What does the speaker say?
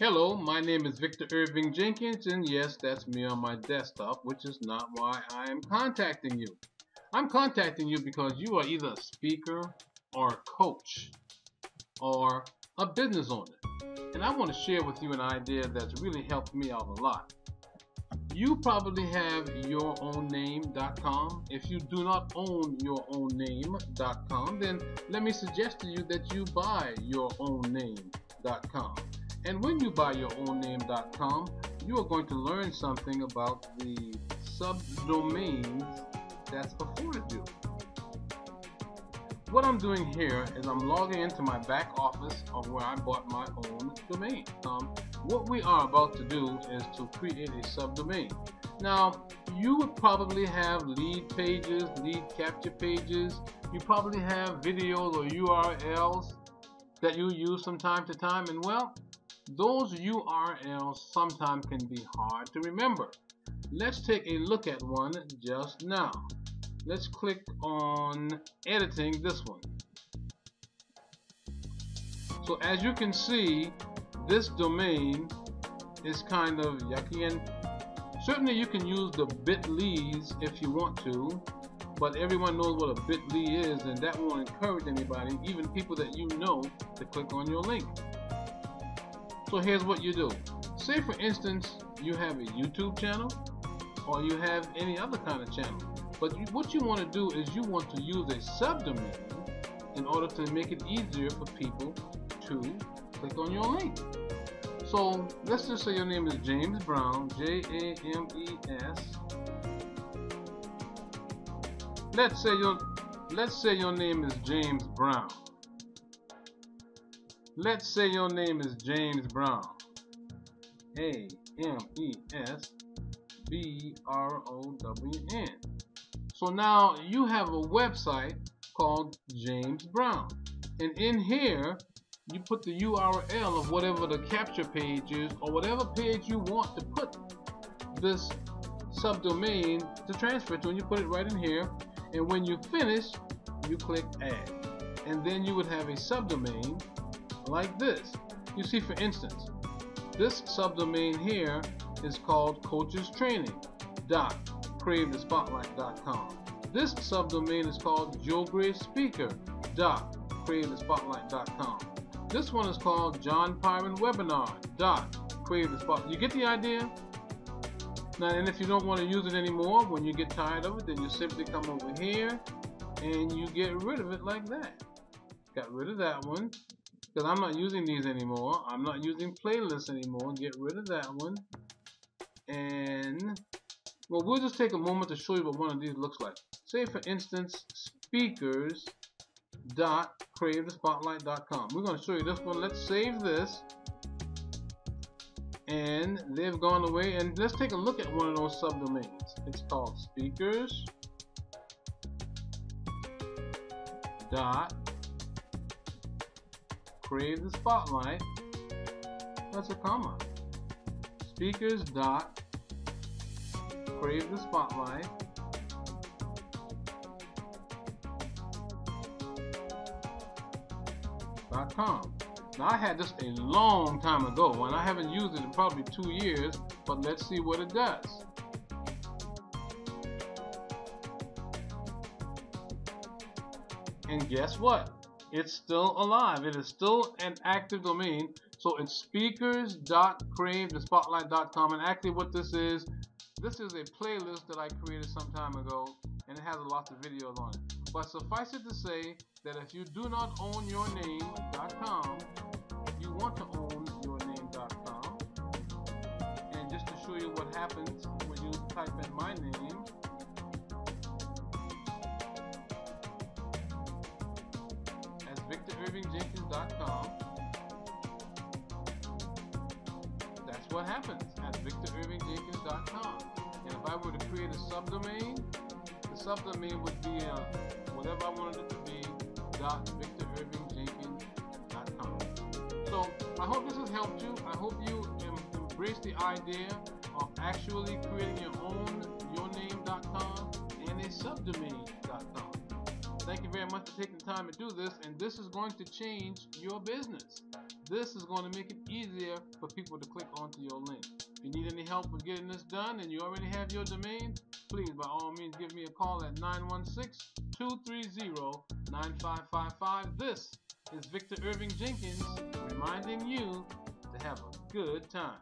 Hello, my name is Victor Irving Jenkins, and yes, that's me on my desktop, which is not why I am contacting you. I'm contacting you because you are either a speaker or a coach or a business owner. And I want to share with you an idea that's really helped me out a lot. You probably have yourownName.com. If you do not own yourownName.com, then let me suggest to you that you buy yourownName.com. And when you buy your own name.com, you are going to learn something about the subdomains that's afforded you. What I'm doing here is I'm logging into my back office of where I bought my own domain. Um, what we are about to do is to create a subdomain. Now, you would probably have lead pages, lead capture pages. You probably have videos or URLs that you use from time to time. And well, those URLs sometimes can be hard to remember. Let's take a look at one just now. Let's click on editing this one. So as you can see, this domain is kind of yucky and certainly you can use the bit.lys if you want to but everyone knows what a bit.ly is and that won't encourage anybody even people that you know to click on your link so here's what you do. Say for instance, you have a YouTube channel or you have any other kind of channel. But you, what you want to do is you want to use a subdomain in order to make it easier for people to click on your link. So let's just say your name is James Brown, J-A-M-E-S. Let's say your let's say your name is James Brown. Let's say your name is James Brown. A M E S B R O W N. So now you have a website called James Brown. And in here, you put the URL of whatever the capture page is or whatever page you want to put this subdomain to transfer to and you put it right in here and when you finish you click add and then you would have a subdomain like this. You see, for instance, this subdomain here is called coachestraining.cravethespotlight.com. This subdomain is called joegracespeaker.cravethespotlight.com. This one is called John Pyron Webinar.cravethespotlight. You get the idea? Now, and if you don't want to use it anymore, when you get tired of it, then you simply come over here and you get rid of it like that. Got rid of that one because I'm not using these anymore. I'm not using playlists anymore. Get rid of that one. And, well, we'll just take a moment to show you what one of these looks like. Say, for instance, speakers. We're going to show you this one. Let's save this. And they've gone away. And let's take a look at one of those subdomains. It's called speakers dot crave the spotlight. That's a comma. Speakers dot crave the spotlight. Dot com. Now I had this a long time ago and I haven't used it in probably two years, but let's see what it does. And guess what? It's still alive. It is still an active domain. So it's speakers.cravethespotlight.com. And actually what this is, this is a playlist that I created some time ago and it has lots of videos on it. But suffice it to say that if you do not own your name.com, you want to own your name.com. And just to show you what happens when you type in my name, VictorIrvingJenkins.com. That's what happens at VictorIrvingJenkins.com. And if I were to create a subdomain, the subdomain would be uh, whatever I wanted it to be, dot VictorIrvingJenkins.com. So I hope this has helped you. I hope you embrace the idea of actually creating your own yourname.com and a subdomain.com. Thank you very much for taking the time to do this, and this is going to change your business. This is going to make it easier for people to click onto your link. If you need any help with getting this done and you already have your domain, please by all means give me a call at 916-230-9555. This is Victor Irving Jenkins reminding you to have a good time.